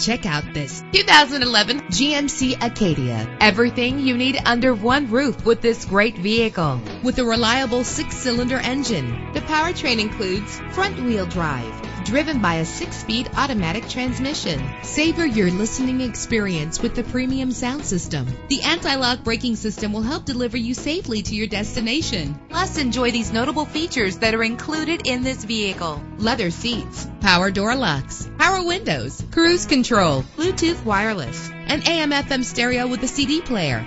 Check out this 2011 GMC Acadia. Everything you need under one roof with this great vehicle. With a reliable six-cylinder engine, the powertrain includes front-wheel drive, driven by a six-speed automatic transmission. Savor your listening experience with the premium sound system. The anti-lock braking system will help deliver you safely to your destination. Plus, enjoy these notable features that are included in this vehicle. Leather seats, power door locks, power windows, cruise control, Bluetooth wireless, an AM FM stereo with a CD player,